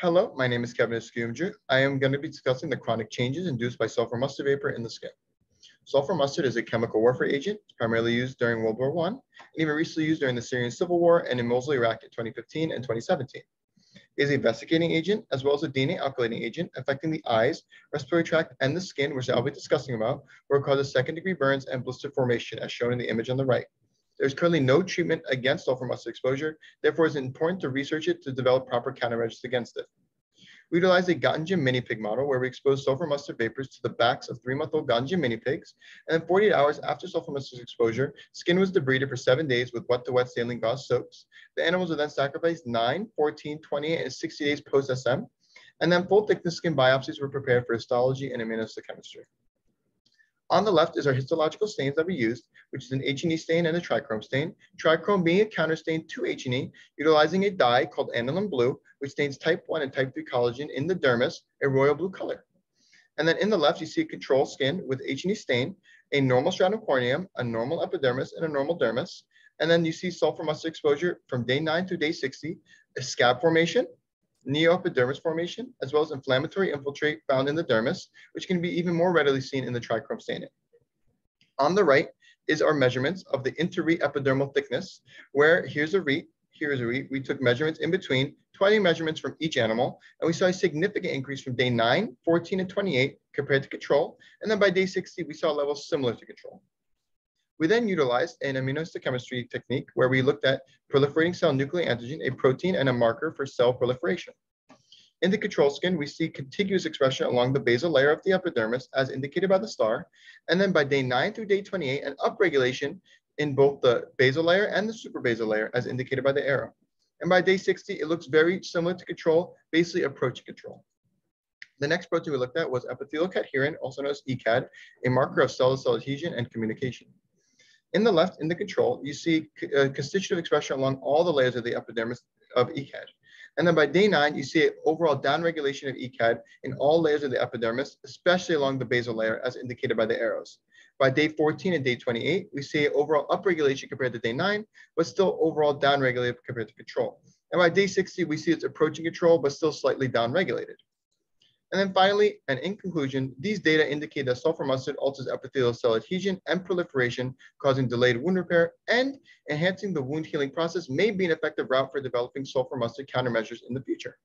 Hello, my name is Kevin Escumger. I am going to be discussing the chronic changes induced by sulfur mustard vapor in the skin. Sulfur mustard is a chemical warfare agent, primarily used during World War I, and even recently used during the Syrian Civil War and in Mosul, Iraq in 2015 and 2017. It is a vesicating agent as well as a DNA alkylating agent affecting the eyes, respiratory tract, and the skin, which I'll be discussing about, where it causes second degree burns and blister formation as shown in the image on the right. There's currently no treatment against sulfur mustard exposure. Therefore, it's important to research it to develop proper countermeasures against it. We utilized a Göttingen mini pig model where we exposed sulfur mustard vapors to the backs of three-month-old Göttingen mini pigs. And then 48 hours after sulfur mustard exposure, skin was debrided for seven days with wet-to-wet saline gauze soaps. The animals were then sacrificed 9, 14, 28, and 60 days post-SM. And then full thickness skin biopsies were prepared for histology and immunohistochemistry. On the left is our histological stains that we used, which is an H&E stain and a trichrome stain. Trichrome being a counter stain to H&E, utilizing a dye called aniline blue, which stains type 1 and type 3 collagen in the dermis, a royal blue color. And then in the left, you see control skin with H&E stain, a normal stratum corneum, a normal epidermis, and a normal dermis. And then you see sulfur mustard exposure from day 9 to day 60, a scab formation, neoepidermis formation, as well as inflammatory infiltrate found in the dermis, which can be even more readily seen in the trichrome staining. On the right is our measurements of the interRete epidermal thickness, where here's a RETE, here's a RETE. We took measurements in between, 20 measurements from each animal, and we saw a significant increase from day 9, 14, and 28 compared to control. And then by day 60, we saw levels similar to control. We then utilized an immunohistochemistry technique where we looked at proliferating cell nuclear antigen, a protein and a marker for cell proliferation. In the control skin, we see contiguous expression along the basal layer of the epidermis as indicated by the star. And then by day 9 through day 28, an upregulation in both the basal layer and the superbasal layer as indicated by the arrow. And by day 60, it looks very similar to control, basically approaching control. The next protein we looked at was epithelial cadherin, also known as ECAD, a marker of cell-to-cell adhesion and communication. In the left, in the control, you see uh, constitutive expression along all the layers of the epidermis of ECAD. And then by day nine, you see overall downregulation of ECAD in all layers of the epidermis, especially along the basal layer as indicated by the arrows. By day 14 and day 28, we see overall upregulation compared to day nine, but still overall downregulated compared to control. And by day 60, we see it's approaching control, but still slightly downregulated. And then finally, and in conclusion, these data indicate that sulfur mustard alters epithelial cell adhesion and proliferation, causing delayed wound repair and enhancing the wound healing process may be an effective route for developing sulfur mustard countermeasures in the future.